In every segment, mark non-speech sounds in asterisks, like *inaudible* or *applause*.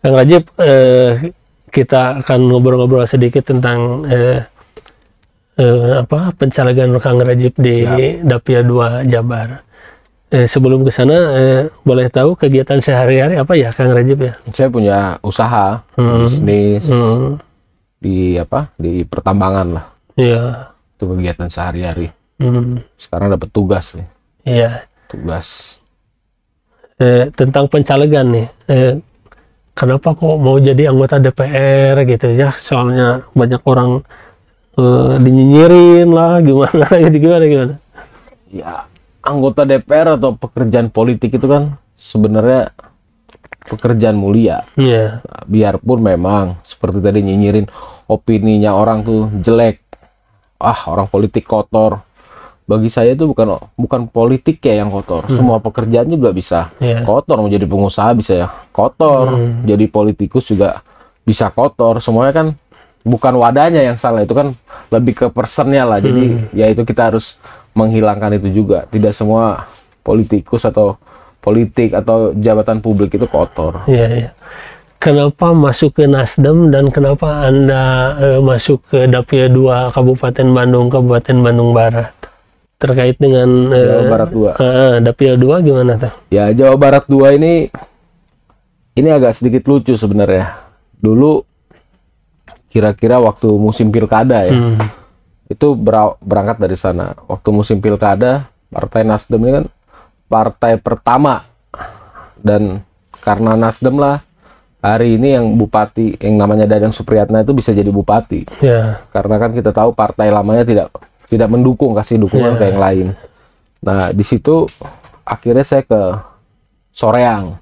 Kang Rajib, eh, kita akan ngobrol-ngobrol sedikit tentang eh, eh, apa pencalegan Kang Rajib di Dapia 2 Jabar. Eh, sebelum ke sana, eh, boleh tahu kegiatan sehari-hari apa ya Kang Rajib ya? Saya punya usaha, Hmm. bisnis Hmm, di apa? Di pertambangan lah. iya, Itu kegiatan sehari-hari. hmm, Sekarang dapat tugas nih, iya. tugas. Eh, tentang pencalegan nih, eh, kenapa kok mau jadi anggota DPR gitu ya? Soalnya banyak orang eh, dinyinyirin lah, *laughs* gimana gitu, gimana gimana? Ya, anggota DPR atau pekerjaan politik itu kan sebenarnya pekerjaan mulia. Iya, Nah, biarpun memang seperti tadi nyinyirin opininya orang tuh jelek. Ah, orang politik kotor. Bagi saya itu bukan bukan politik ya yang kotor. Semua pekerjaan juga bisa iya. kotor. Mau jadi pengusaha bisa ya kotor. Hmm. Jadi politikus juga bisa kotor. Semuanya kan bukan wadahnya yang salah. Itu kan lebih ke personnya lah. Jadi ya itu kita harus menghilangkan itu juga. Tidak semua politikus atau politik atau jabatan publik itu kotor. Iya, iya. Kenapa masuk ke Nasdem dan kenapa Anda eh, masuk ke Dapia 2 Kabupaten Bandung, Kabupaten Bandung Barat? Terkait dengan Jawa Barat 2. eh, eh, Dapia 2 gimana tuh? Ya, Jawa Barat 2 ini ini agak sedikit lucu sebenarnya. Dulu kira-kira waktu musim pilkada ya. Hmm. Itu bera- berangkat dari sana. Waktu musim pilkada, Partai Nasdem ini kan partai pertama. Dan karena Nasdem lah hari ini yang bupati yang namanya Dadang Supriyatna itu bisa jadi bupati. Ya, Karena kan kita tahu partai lamanya tidak tidak mendukung, kasih dukungan Iya. ke yang lain. Nah, di situ akhirnya saya ke Soreang.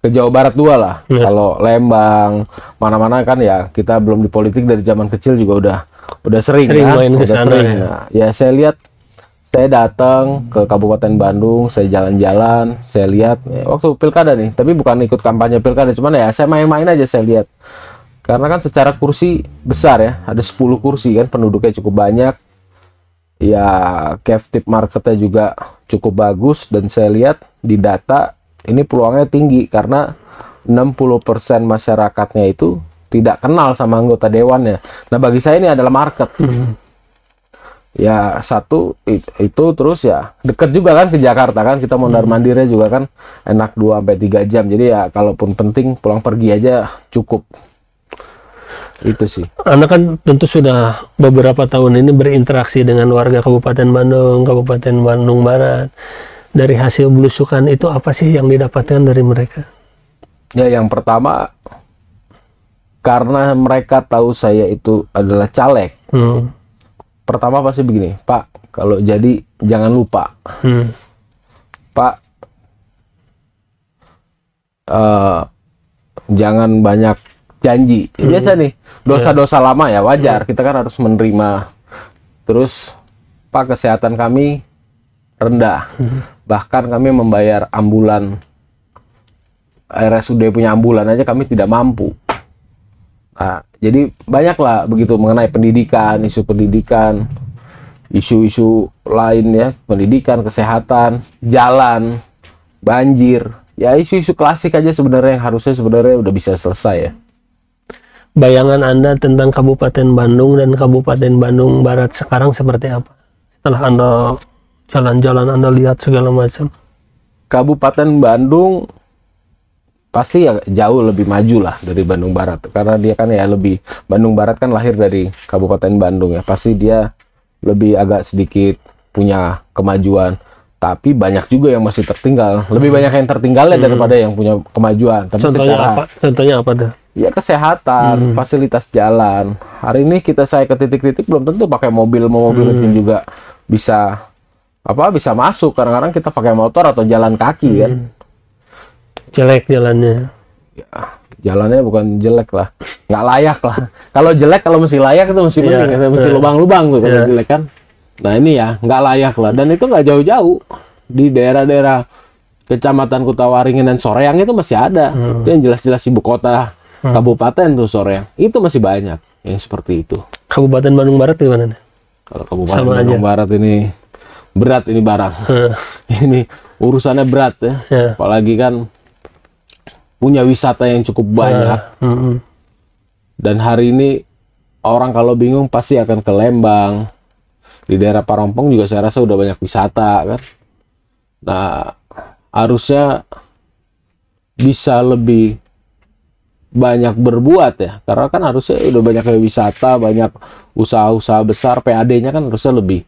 Ke Jawa Barat dua lah. Iya. Kalau Lembang, mana-mana kan ya kita belum di politik dari zaman kecil juga udah udah sering, Sering ya. main ke Udah sana, sering. ya. Nah, ya saya lihat saya datang ke Kabupaten Bandung, saya jalan-jalan, saya lihat ya, waktu pilkada nih, tapi bukan ikut kampanye pilkada, cuman ya saya main-main aja saya lihat. Karena kan secara kursi besar ya, ada 10 kursi kan, penduduknya cukup banyak. Ya, captive marketnya juga cukup bagus dan saya lihat di data ini peluangnya tinggi karena 60% masyarakatnya itu tidak kenal sama anggota dewannya. Nah, bagi saya ini adalah market Hmm. ya satu it- itu terus ya deket juga kan ke Jakarta kan kita mondar mandirnya juga kan enak 2 sampai 3 jam jadi ya kalaupun penting pulang pergi aja cukup itu sih Anda kan tentu sudah beberapa tahun ini berinteraksi dengan warga Kabupaten Bandung, Kabupaten Bandung Barat. Dari hasil belusukan itu apa sih yang didapatkan dari mereka? ya yang pertama karena mereka tahu saya itu adalah caleg Hmm. pertama pasti begini Pak kalau jadi jangan lupa Hmm. Pak eh jangan banyak janji. Ya, Biasa nih dosa-dosa lama ya wajar. Kita kan harus menerima. Terus Pak kesehatan kami rendah. Bahkan kami membayar ambulan RSUD punya ambulan aja kami tidak mampu. Nah, jadi banyaklah begitu mengenai pendidikan, isu pendidikan, isu-isu lain ya, pendidikan, kesehatan, jalan, banjir. Ya isu-isu klasik aja sebenarnya yang harusnya sebenarnya udah bisa selesai ya. Bayangan Anda tentang Kabupaten Bandung dan Kabupaten Bandung Barat sekarang seperti apa? Setelah Anda jalan-jalan, Anda lihat segala macam. Kabupaten Bandung pasti ya jauh lebih maju lah dari Bandung Barat karena dia kan ya lebih Bandung Barat kan lahir dari Kabupaten Bandung ya pasti dia lebih agak sedikit punya kemajuan tapi banyak juga yang masih tertinggal lebih banyak yang tertinggalnya daripada yang punya kemajuan tapi Contohnya secara- apa? Contohnya apa tuh? Ya kesehatan fasilitas jalan. Hari ini kita saya ke titik-titik belum tentu pakai mobil. Mau mobil kecil juga bisa apa bisa masuk. Kadang-kadang kita pakai motor atau jalan kaki kan? Jelek jalannya. ya, jalannya bukan jelek lah. Nggak layak lah. Kalau jelek kalau mesti layak itu mesti Iya, penting. Ya. mesti iya. lubang-lubang tuh kalau Iya. jelek kan? Nah ini ya nggak layak lah. Dan itu nggak jauh-jauh. Di daerah-daerah kecamatan Kutawaringin dan Soreang itu masih ada. Hmm. itu yang jelas-jelas ibu kota kabupaten tuh Soreang itu masih banyak yang seperti itu. Kabupaten Bandung Barat gimana nih? kalau Kabupaten Sama Bandung Barat ini berat ini barang. Eh, *laughs* ini urusannya berat ya. Ya. apalagi kan punya wisata yang cukup banyak. Nah, mm-mm. dan hari ini orang kalau bingung pasti akan ke Lembang. Di daerah Parompong juga saya rasa udah banyak wisata kan? Nah harusnya bisa lebih banyak berbuat ya. Karena kan harusnya udah banyak kayak wisata banyak usaha-usaha besar PAD-nya kan harusnya lebih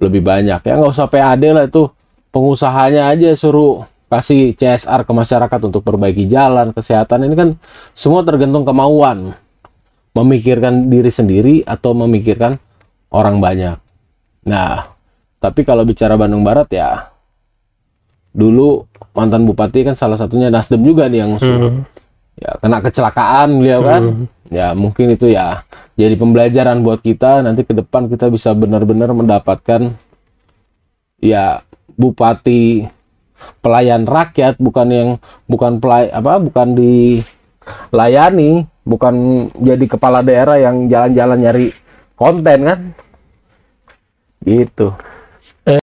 lebih banyak. Ya nggak usah PAD lah itu. Pengusahanya aja suruh kasih CSR ke masyarakat untuk perbaiki jalan kesehatan. Ini kan semua tergantung kemauan. Memikirkan diri sendiri atau memikirkan orang banyak. Nah, tapi kalau bicara Bandung Barat ya, dulu mantan bupati kan salah satunya Nasdem juga nih yang Hmm. Ya kena kecelakaan beliau kan. Ya mungkin itu ya jadi pembelajaran buat kita. Nanti ke depan kita bisa benar-benar mendapatkan ya bupati pelayan rakyat. Bukan yang bukan pelay apa bukan dilayani bukan jadi kepala daerah yang jalan-jalan nyari konten kan. Gitu